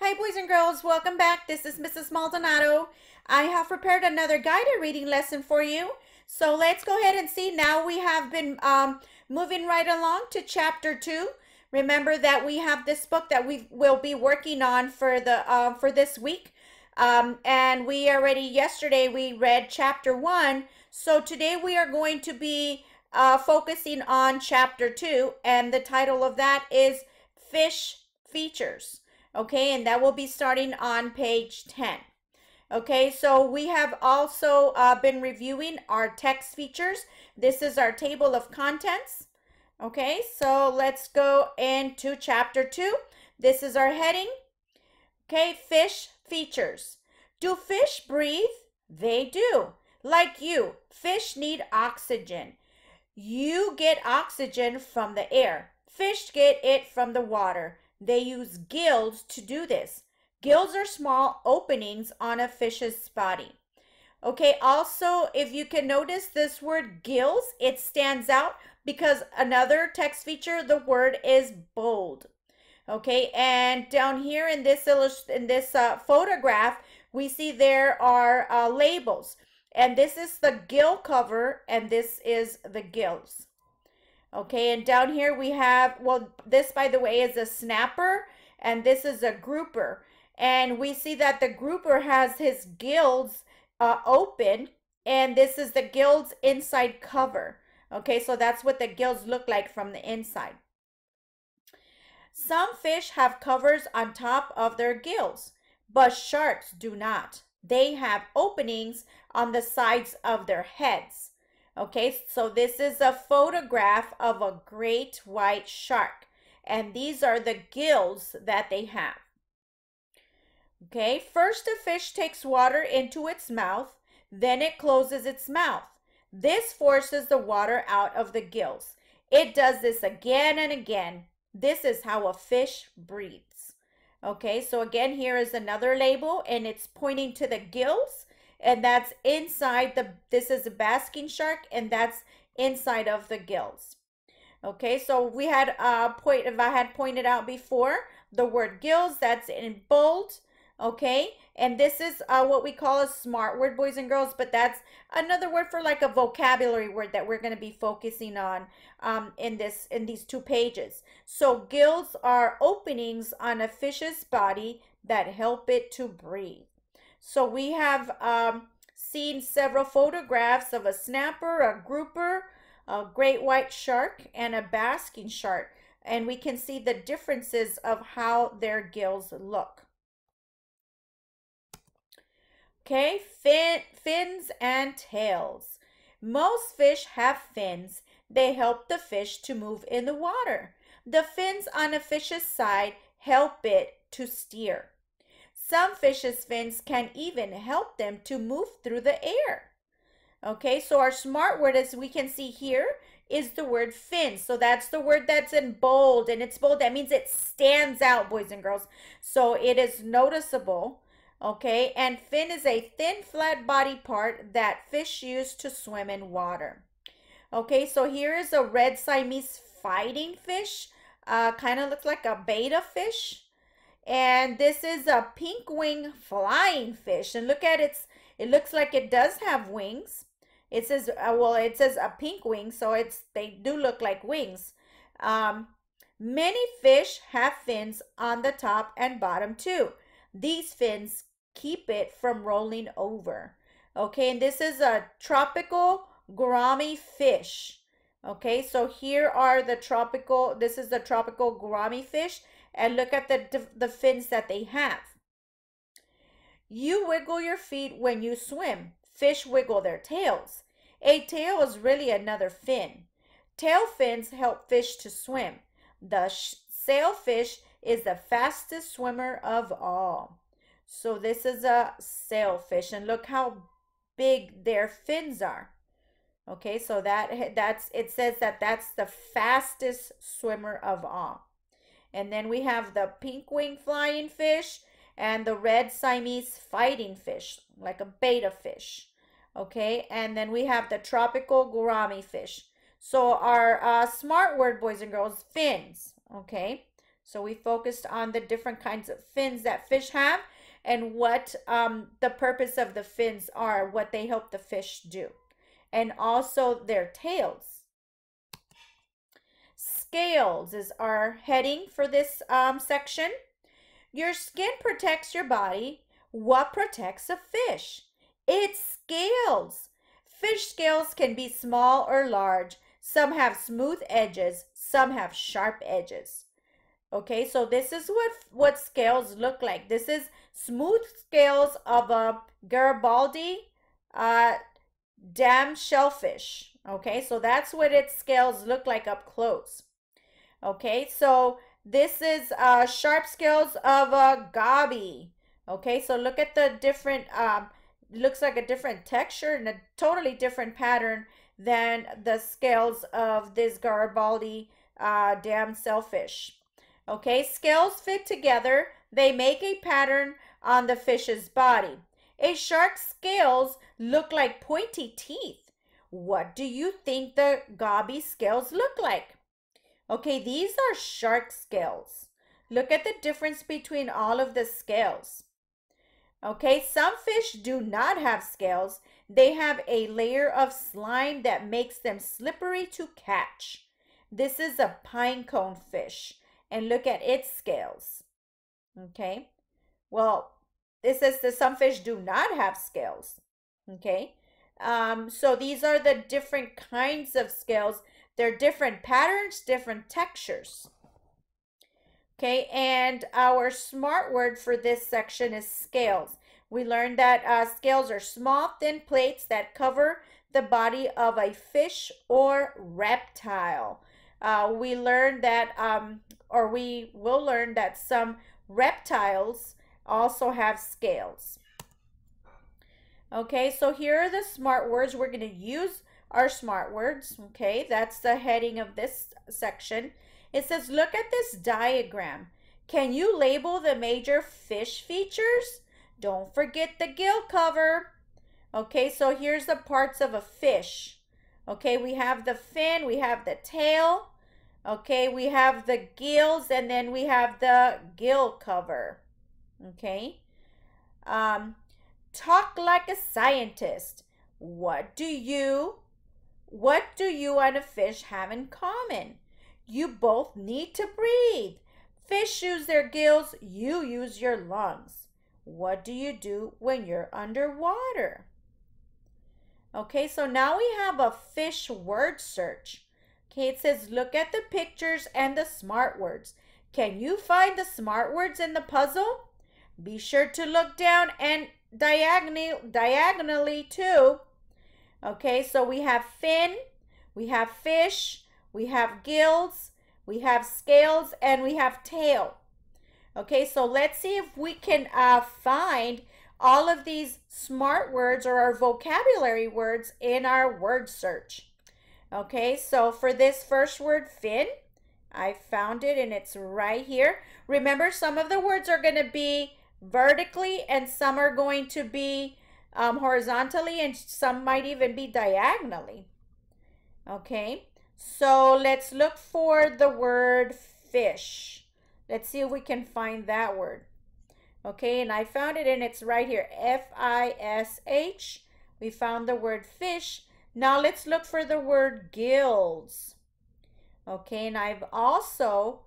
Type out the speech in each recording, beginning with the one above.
Hi, boys and girls. Welcome back. This is Mrs. Maldonado. I have prepared another guided reading lesson for you. So let's go ahead and see. Now we have been um, moving right along to chapter two. Remember that we have this book that we will be working on for the uh, for this week. Um, and we already yesterday we read chapter one. So today we are going to be uh, focusing on chapter two, and the title of that is Fish Features okay and that will be starting on page 10 okay so we have also uh, been reviewing our text features. This is our table of contents. Okay so let's go into chapter 2 this is our heading. Okay fish features. Do fish breathe? They do. Like you fish need oxygen. You get oxygen from the air. Fish get it from the water they use gills to do this. Gills are small openings on a fish's body. Okay, also, if you can notice this word gills, it stands out because another text feature, the word is bold. Okay, and down here in this in this uh, photograph, we see there are uh, labels. And this is the gill cover, and this is the gills. Okay, and down here we have, well, this, by the way, is a snapper, and this is a grouper. And we see that the grouper has his gills uh, open, and this is the gills inside cover. Okay, so that's what the gills look like from the inside. Some fish have covers on top of their gills, but sharks do not. They have openings on the sides of their heads. Okay, so this is a photograph of a great white shark. And these are the gills that they have. Okay, first the fish takes water into its mouth, then it closes its mouth. This forces the water out of the gills. It does this again and again. This is how a fish breathes. Okay, so again, here is another label and it's pointing to the gills and that's inside the this is a basking shark and that's inside of the gills. Okay so we had a point if i had pointed out before the word gills that's in bold okay? And this is uh, what we call a smart word boys and girls but that's another word for like a vocabulary word that we're going to be focusing on um, in this in these two pages. So gills are openings on a fish's body that help it to breathe so we have um, seen several photographs of a snapper, a grouper, a great white shark, and a basking shark. And we can see the differences of how their gills look. Okay, fin, fins and tails. Most fish have fins. They help the fish to move in the water. The fins on a fish's side help it to steer. Some fish's fins can even help them to move through the air. Okay, so our smart word, as we can see here, is the word fin. So that's the word that's in bold, and it's bold. That means it stands out, boys and girls. So it is noticeable. Okay, and fin is a thin, flat body part that fish use to swim in water. Okay, so here is a red Siamese fighting fish. Uh, kind of looks like a betta fish. And this is a pink wing flying fish. And look at its, it looks like it does have wings. It says, uh, well, it says a pink wing, so it's they do look like wings. Um, many fish have fins on the top and bottom too. These fins keep it from rolling over. Okay, and this is a tropical gourami fish. Okay, so here are the tropical, this is the tropical gourami fish and look at the, the fins that they have. You wiggle your feet when you swim. Fish wiggle their tails. A tail is really another fin. Tail fins help fish to swim. The sailfish is the fastest swimmer of all. So this is a sailfish and look how big their fins are. Okay, so that that's it says that that's the fastest swimmer of all. And then we have the pink wing flying fish and the red Siamese fighting fish, like a betta fish. Okay, and then we have the tropical gourami fish. So our uh, smart word, boys and girls, fins. Okay, So we focused on the different kinds of fins that fish have and what um, the purpose of the fins are, what they help the fish do, and also their tails. Scales is our heading for this um, section. Your skin protects your body. What protects a fish? Its scales. Fish scales can be small or large. Some have smooth edges, some have sharp edges. Okay, so this is what, what scales look like. This is smooth scales of a Garibaldi uh, damselfish. Okay, so that's what its scales look like up close. Okay, so this is uh, sharp scales of a goby. Okay, so look at the different, um, looks like a different texture and a totally different pattern than the scales of this Garibaldi uh, damselfish. Okay, scales fit together. They make a pattern on the fish's body. A shark's scales look like pointy teeth. What do you think the goby scales look like? Okay, these are shark scales. Look at the difference between all of the scales. Okay, some fish do not have scales. They have a layer of slime that makes them slippery to catch. This is a pinecone fish and look at its scales. Okay. Well, it says that some fish do not have scales. Okay. Um, so these are the different kinds of scales. They're different patterns, different textures. Okay, and our smart word for this section is scales. We learned that uh, scales are small, thin plates that cover the body of a fish or reptile. Uh, we learned that um, or we will learn that some reptiles also have scales. Okay, so here are the smart words. We're going to use our smart words. Okay, that's the heading of this section. It says, look at this diagram. Can you label the major fish features? Don't forget the gill cover. Okay, so here's the parts of a fish. Okay, we have the fin, we have the tail, Okay, we have the gills and then we have the gill cover. Okay. Um, talk like a scientist. What do you, what do you and a fish have in common? You both need to breathe. Fish use their gills, you use your lungs. What do you do when you're underwater? Okay, so now we have a fish word search. Okay, it says look at the pictures and the smart words. Can you find the smart words in the puzzle? Be sure to look down and diagonally, diagonally too. Okay, so we have fin, we have fish, we have gills, we have scales, and we have tail. Okay, so let's see if we can uh, find all of these smart words or our vocabulary words in our word search. Okay, so for this first word, fin, I found it and it's right here. Remember, some of the words are going to be vertically and some are going to be um, horizontally and some might even be diagonally. Okay, so let's look for the word fish. Let's see if we can find that word. Okay, and I found it and it's right here, F-I-S-H. We found the word fish. Now let's look for the word gills. Okay, and I've also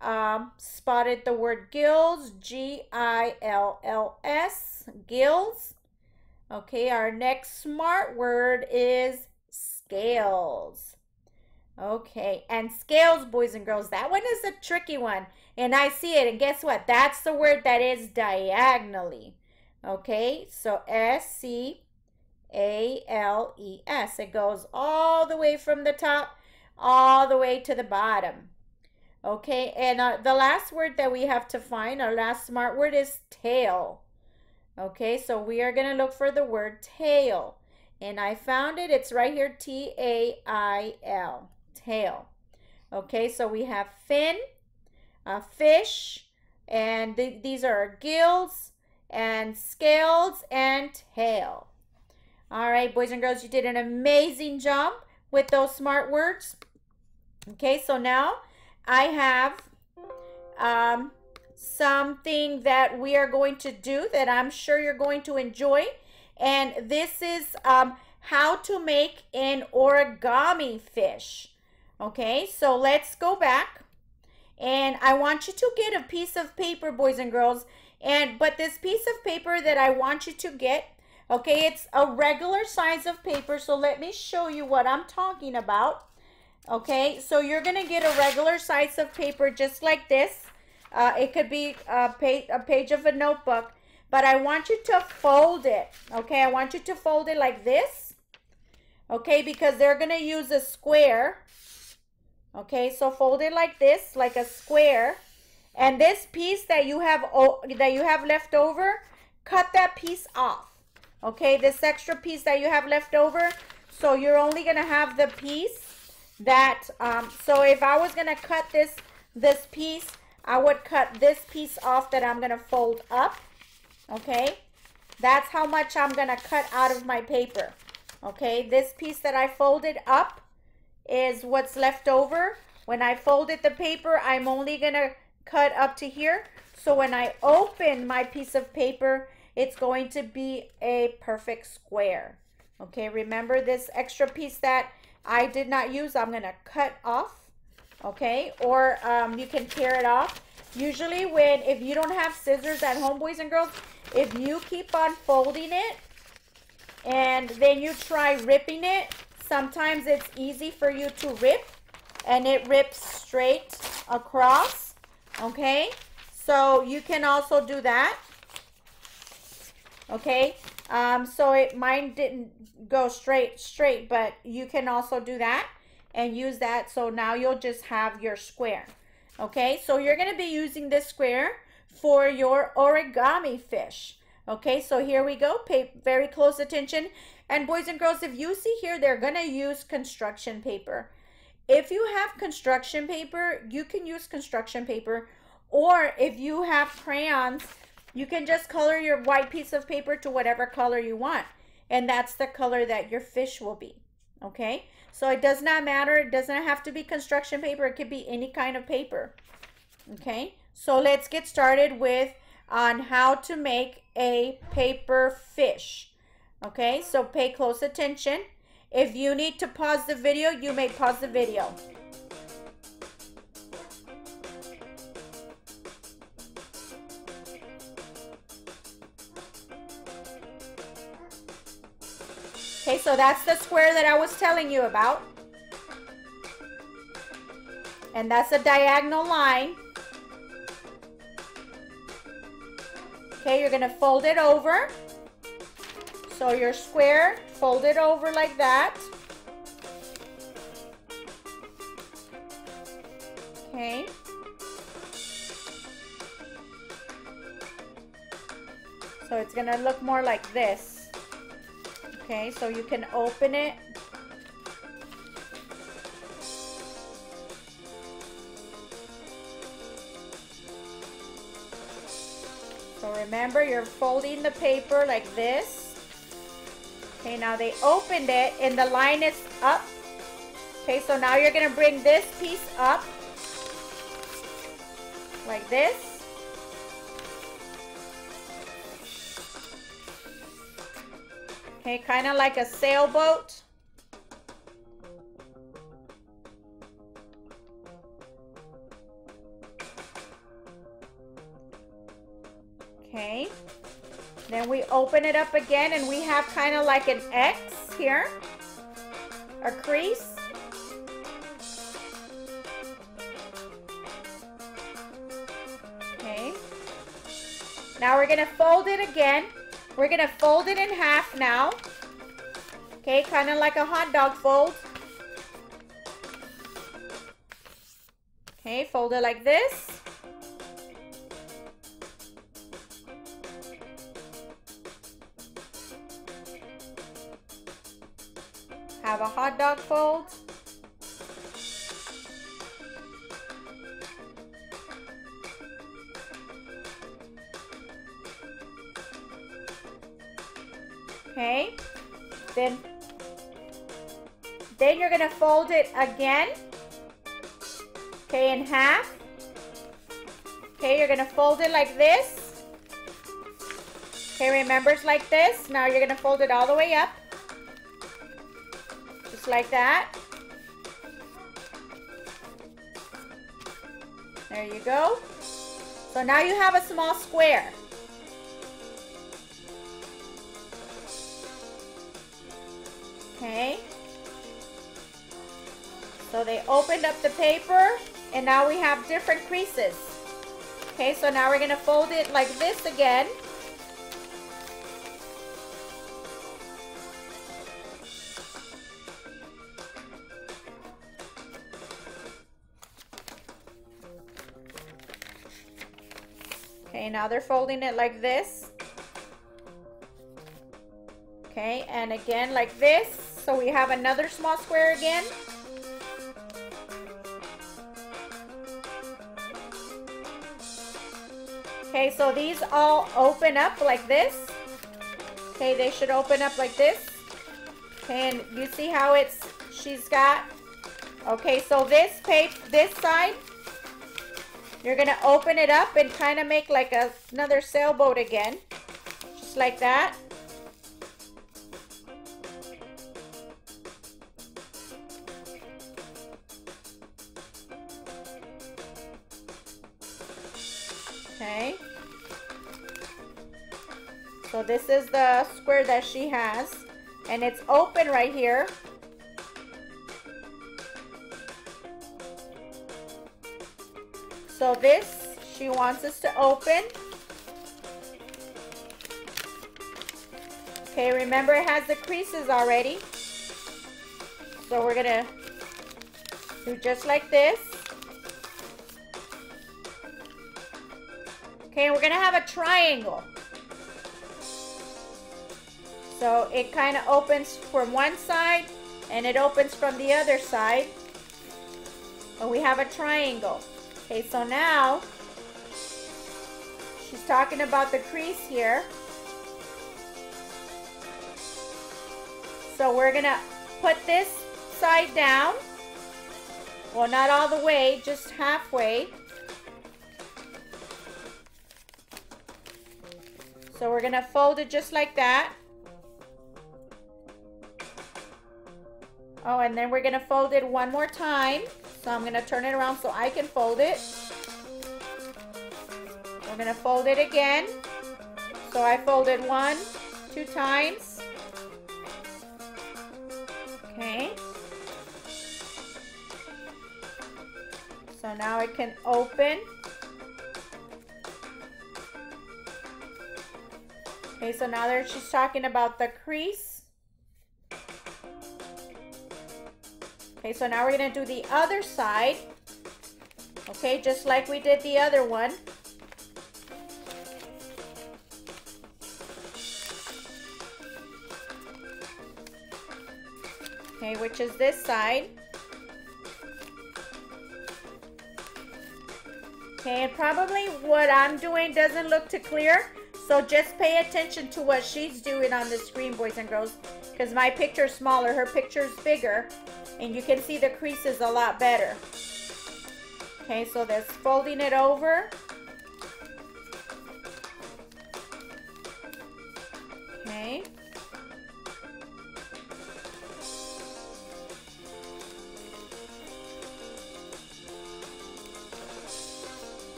um, spotted the word gills, G-I-L-L-S, gills. Okay, our next smart word is scales. Okay, and scales, boys and girls, that one is a tricky one. And I see it, and guess what? That's the word that is diagonally. Okay, so S-C a L E S. It goes all the way from the top all the way to the bottom. Okay, and uh, the last word that we have to find, our last smart word is tail. Okay, so we are going to look for the word tail. And I found it. It's right here, T-A-I-L, tail. Okay, so we have fin, a fish, and th these are gills, and scales, and tail. All right, boys and girls, you did an amazing job with those smart words. Okay, so now I have um, something that we are going to do that I'm sure you're going to enjoy. And this is um, how to make an origami fish. Okay, so let's go back. And I want you to get a piece of paper, boys and girls. And but this piece of paper that I want you to get, okay, it's a regular size of paper. So let me show you what I'm talking about. Okay, so you're going to get a regular size of paper just like this. Uh, it could be a page, a page of a notebook, but I want you to fold it. Okay, I want you to fold it like this. Okay, because they're going to use a square. Okay, so fold it like this, like a square. And this piece that you have that you have left over, cut that piece off. Okay, this extra piece that you have left over. So you're only going to have the piece that um, so if I was gonna cut this this piece I would cut this piece off that I'm gonna fold up okay? That's how much I'm gonna cut out of my paper okay? This piece that I folded up is what's left over. When I folded the paper I'm only gonna cut up to here. So when I open my piece of paper it's going to be a perfect square okay? Remember this extra piece that I did not use, I'm going to cut off, okay? Or um, you can tear it off. Usually when, if you don't have scissors at home, boys and girls, if you keep on folding it and then you try ripping it, sometimes it's easy for you to rip and it rips straight across, okay? So you can also do that, okay? Um, so it mine didn't go straight straight, but you can also do that and use that. So now you'll just have your square. Okay, so you're going to be using this square for your origami fish. Okay, so here we go. Pay very close attention. And boys and girls, if you see here, they're going to use construction paper. If you have construction paper, you can use construction paper. Or if you have crayons, you can just color your white piece of paper to whatever color you want. And that's the color that your fish will be. Okay? So it does not matter. It doesn't have to be construction paper. It could be any kind of paper. Okay? So let's get started with on how to make a paper fish. Okay? So pay close attention. If you need to pause the video, you may pause the video. So that's the square that I was telling you about. And that's a diagonal line. Okay, you're to fold it over. So your square, fold it over like that. Okay. So it's to look more like this. Okay, so you can open it. So remember, you're folding the paper like this. Okay, now they opened it and the line is up. Okay, so now you're to bring this piece up like this. Okay, kind of like a sailboat. Okay. Then we open it up again and we have kind of like an X here. A crease. Okay. Now we're going to fold it again. We're going to fold it in half now. Okay, kind of like a hot dog fold. Okay, fold it like this. Have a hot dog fold. Okay? Then, then you're gonna fold it again, okay, in half. Okay, you're gonna fold it like this. Okay, remember it's like this. Now you're gonna fold it all the way up. Just like that. There you go. So now you have a small square. Okay. So they opened up the paper and now we have different creases. Okay, so now we're to fold it like this again. Okay, now they're folding it like this. Okay, and again like this. So we have another small square again. Okay, so these all open up like this. Okay, they should open up like this. And you see how it's, she's got, okay, so this page, this side, you're gonna open it up and kind of make like a, another sailboat again. Just like that. Is the square that she has. And it's open right here. So this, she wants us to open. Okay, remember it has the creases already. So we're gonna do just like this. Okay, we're gonna have a triangle. So it kind of opens from one side and it opens from the other side. And we have a triangle. Okay, so now she's talking about the crease here. So we're gonna put this side down. Well, not all the way, just halfway. So we're gonna fold it just like that. Oh, and then we're gonna fold it one more time. So I'm gonna turn it around so I can fold it. We're gonna fold it again. So I folded one, two times. Okay. So now it can open. Okay, so now there she's talking about the crease. Okay, so now we're gonna do the other side. Okay, just like we did the other one. Okay, which is this side. Okay, and probably what I'm doing doesn't look too clear. So just pay attention to what she's doing on the screen, boys and girls. Because my picture's smaller, her picture's bigger. And you can see the creases a lot better. Okay, so that's folding it over. Okay.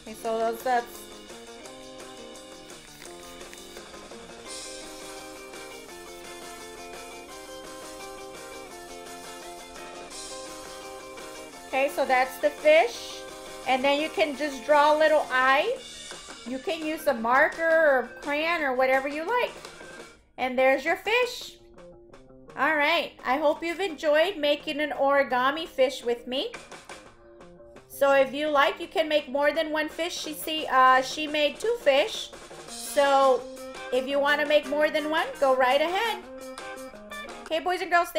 Okay, so that's Okay, so that's the fish. And then you can just draw a little eye. You can use a marker or crayon or whatever you like. And there's your fish. All right, I hope you've enjoyed making an origami fish with me. So if you like, you can make more than one fish. She see, uh, she made two fish. So if you want to make more than one, go right ahead. Okay, boys and girls.